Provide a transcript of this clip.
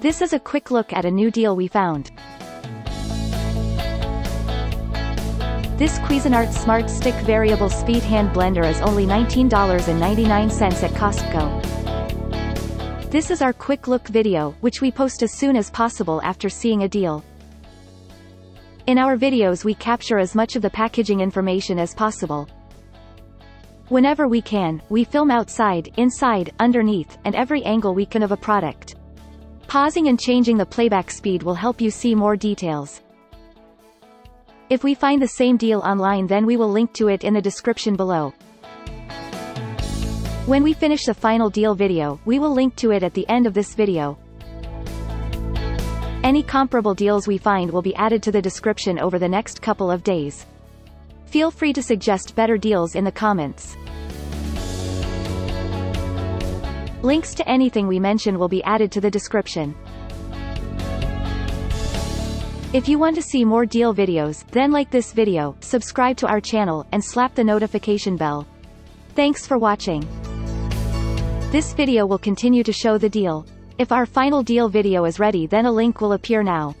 This is a quick look at a new deal we found. This Cuisinart Smart Stick Variable Speed Hand Blender is only $19.99 at Costco. This is our quick look video, which we post as soon as possible after seeing a deal. In our videos we capture as much of the packaging information as possible. Whenever we can, we film outside, inside, underneath, and every angle we can of a product. Pausing and changing the playback speed will help you see more details. If we find the same deal online then we will link to it in the description below. When we finish the final deal video, we will link to it at the end of this video. Any comparable deals we find will be added to the description over the next couple of days. Feel free to suggest better deals in the comments. Links to anything we mention will be added to the description. If you want to see more deal videos, then like this video, subscribe to our channel, and slap the notification bell. Thanks for watching. This video will continue to show the deal. If our final deal video is ready then a link will appear now.